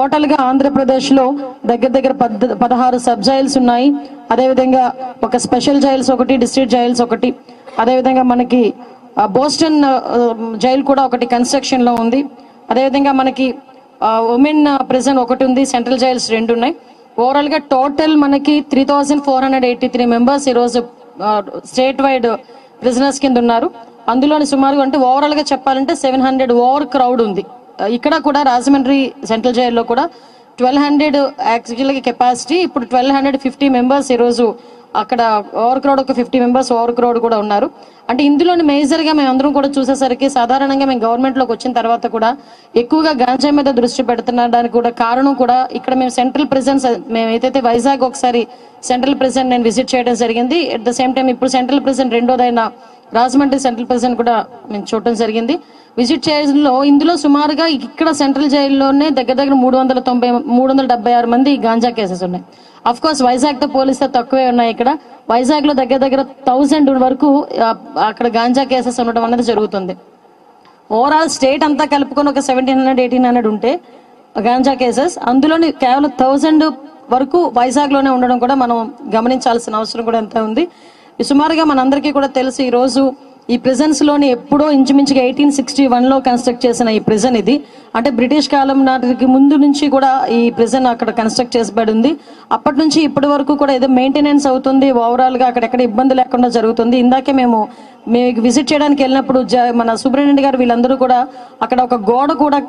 టోటల్గా ఆంధ్రప్రదేశ్లో దగ్గర దగ్గర పద్ పదహారు సబ్ జైల్స్ ఉన్నాయి. అదేవిధంగా ఒక స్పెషల్ జైల్స్ ఒకటి డిస్ట్రిక్ట్ జైల్స్ ఒకటి. అదేవిధంగా మనకి బోస్టన్ జైల్ కూడా ఒకటి కన్స్ట్రక్షన్లో ఉంది. అదేవిధంగా మనకి ఉమెన్ ప్రిజన్ ఒకటి ఉంది సెంట్రల్ జైల్స్ రెండు ఉన్నాయి. ఓవరాల్గా టోటల్ మనకి three thousand four hundred eighty three members ఈరోజు స్టేట్ వైడ్ ప్రిజనర్స్ కింద ఉన్నారు. అందులోని సుమారు అంటే ఓవరాల్గా చెప్పాలంటే సెవెన్ హండ్రెడ్ ఓవర్ క్రౌడ్ ఉంది. ఇక్కడ కూడా రాజమండ్రి సెంట్రల్ జైల్లో కూడా ట్వెల్వ్ హండ్రెడ్ యాక్చువల్గా కెపాసిటీ ఇప్పుడు ట్వెల్వ్ హండ్రెడ్ ఫిఫ్టీ మెంబర్స్ ఈరోజు అక్కడ ఓవర్ క్రౌడ్ ఒక ఫిఫ్టీ మెంబర్స్ ఓవర్ క్రౌడ్ కూడా ఉన్నారు. అంటే ఇందులోని మేజర్గా మేము అందరం కూడా చూసేసరికి సాధారణంగా మేము గవర్నమెంట్లోకి వచ్చిన తర్వాత కూడా ఎక్కువగా గాంజా మీద దృష్టి పెడుతున్నడానికి కూడా కారణం కూడా ఇక్కడ మేము సెంట్రల్ ప్రెజెన్స్ మేము ఏదైతే వైజాగ్ ఒకసారి సెంట్రల్ ప్రెజెంట్ నేను విజిట్ చేయడం జరిగింది. అట్ ద సేమ్ టైం ఇప్పుడు సెంట్రల్ ప్రెజెంట్ రెండోదైన రాజమండ్రి సెంట్రల్ ప్రెజెంట్ కూడా మేము చూడటం జరిగింది. విజిట్ చేయడంలో ఇందులో సుమారుగా ఇక్కడ సెంట్రల్ జైల్లోనే దగ్గర దగ్గర మూడు వందల తొంభై మూడు వందల డెబ్బై ఆరు మంది గాంజా కేసెస్ ఉన్నాయి. అఫ్ కోర్స్ వైజాగ్తో పోలిస్తే తక్కువే ఉన్నాయి ఇక్కడ. వైజాగ్లో దగ్గర దగ్గర థౌసండ్ వరకు అక్కడ గాంజా కేసెస్ ఉండడం అనేది జరుగుతుంది. ఓవరాల్ స్టేట్ అంతా కలుపుకొని ఒక సెవెంటీన్ హండ్రెడ్ ఎయిటీన్ హండ్రెడ్ ఉంటే గాంజా కేసెస్. అందులోని కేవలం థౌజండ్ వరకు వైజాగ్లోనే ఉండడం కూడా మనం గమనించాల్సిన అవసరం కూడా ఎంత ఉంది. సుమారుగా మనందరికీ కూడా తెలుసు ఈరోజు ఈ ప్రిజన్స్లోని ఎప్పుడో ఇంచుమించుగా ఎయిటీన్ సిక్స్టీ వన్లో కన్స్ట్రక్ట్ చేసిన ఈ ప్రిజన్ ఇది. అంటే బ్రిటిష్ కాలం నాటికి ముందు నుంచి కూడా ఈ ప్రిజన్ అక్కడ కన్స్ట్రక్ట్ చేసబడి ఉంది. అప్పటి నుంచి ఇప్పటి వరకు కూడా ఏదో మెయింటెనెన్స్ అవుతుంది ఓవరాల్గా అక్కడెక్కడ ఇబ్బంది లేకుండా జరుగుతుంది. ఇందాకే మేము మేము విజిట్ చేయడానికి వెళ్ళినప్పుడు జ- మన సుబ్రహ్మణ్య గారు వీళ్ళందరూ కూడా అక్కడ ఒక గోడ కూడా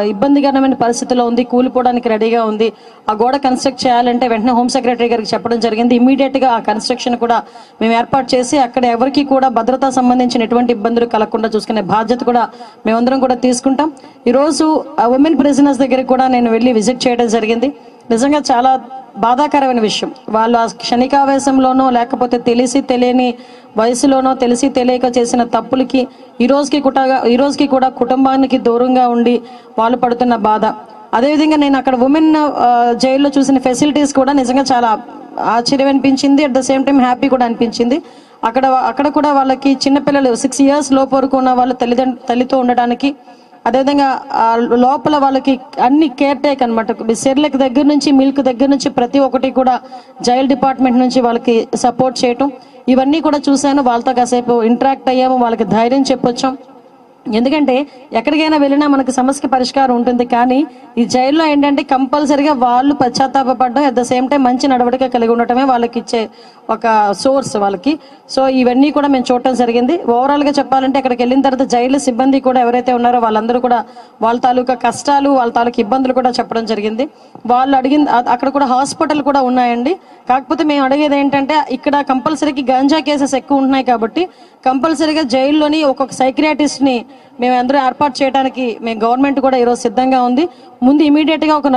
ఇబ్బందికరమైన పరిస్థితిలో ఉంది కూలిపోవడానికి రెడీగా ఉంది. ఆ గోడ కన్స్ట్రక్ట్ చేయాలంటే వెంటనే హోమ్ సెక్రటరీ గారికి చెప్పడం జరిగింది. ఇమీడియట్గా ఆ కన్స్ట్రక్షన్ కూడా మేము ఏర్పాటు చేసి అక్కడ ఎవరికి కూడా భద్రతా సంబంధించిన ఎటువంటి ఇబ్బందులు కలగకుండా చూసుకునే బాధ్యత కూడా మేమందరం కూడా తీసుకుంటాం. ఈరోజు ఉమెన్ ప్రిజనర్స్ దగ్గరికి కూడా నేను వెళ్ళి విజిట్ చేయడం జరిగింది. నిజంగా చాలా బాధాకరమైన విషయం. వాళ్ళు ఆ క్షణికావేశంలోనో లేకపోతే తెలిసి తెలియని వయసులోనో తెలిసి తెలియక చేసిన తప్పులకి ఈరోజుకి కూడా ఈరోజుకి కూడా కుటుంబానికి దూరంగా ఉండి వాళ్ళు పడుతున్న బాధ. అదేవిధంగా నేను అక్కడ ఉమెన్ జైల్లో చూసిన ఫెసిలిటీస్ కూడా నిజంగా చాలా ఆశ్చర్యం అనిపించింది. At the same time happy కూడా అనిపించింది. అక్కడ అక్కడ కూడా వాళ్ళకి చిన్నపిల్లలు సిక్స్ ఇయర్స్ లోపు వరకు ఉన్న వాళ్ళ తల్లిదండ్రు తల్లితో ఉండడానికి అదేవిధంగా ఆ లోపల వాళ్ళకి అన్ని కేర్ టేక్ అనమాట సెర్లకు దగ్గర నుంచి మిల్క్ దగ్గర నుంచి ప్రతి ఒక్కటి కూడా జైల్ డిపార్ట్మెంట్ నుంచి వాళ్ళకి సపోర్ట్ చేయటం. ఇవన్నీ కూడా చూశాను. వాళ్ళతో కాసేపు ఇంటరాక్ట్ అయ్యాము. వాళ్ళకి ధైర్యం చెప్పొచ్చాం. ఎందుకంటే ఎక్కడికైనా వెళ్ళినా మనకు సమస్యకి పరిష్కారం ఉంటుంది. కానీ ఈ జైల్లో ఏంటంటే కంపల్సరిగా వాళ్ళు పశ్చాత్తాపడడం అట్ ద సేమ్ టైం మంచి నడవడిక కలిగి ఉండటమే వాళ్ళకి ఇచ్చే ఒక సోర్స్ వాళ్ళకి. సో ఇవన్నీ కూడా మేము చూడటం జరిగింది. ఓవరాల్గా చెప్పాలంటే అక్కడికి వెళ్ళిన తర్వాత జైలు సిబ్బంది కూడా ఎవరైతే ఉన్నారో వాళ్ళందరూ కూడా వాళ్ళ తాలూకా కష్టాలు వాళ్ళ తాలూకా ఇబ్బందులు కూడా చెప్పడం జరిగింది. వాళ్ళు అడిగిన అక్కడ కూడా హాస్పిటల్ కూడా ఉన్నాయండి. కాకపోతే మేము అడిగేది ఏంటంటే ఇక్కడ కంపల్సరీకి గంజా కేసెస్ ఎక్కువ ఉంటున్నాయి కాబట్టి కంపల్సరీగా జైల్లోని ఒక్కొక్క సైక్రియాటిస్ట్ మేమందరూ మేము అందరూ ఏర్పాటు చేయడానికి మేము గవర్నమెంట్ కూడా ఈరోజు సిద్ధంగా ఉంది. ముందు ఇమీడియట్గా ఒక